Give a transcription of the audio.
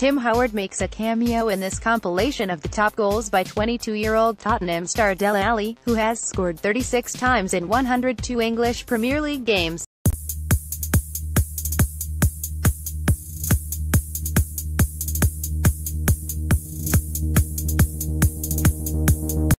Tim Howard makes a cameo in this compilation of the top goals by 22-year-old Tottenham star Dele Alli, who has scored 36 times in 102 English Premier League games.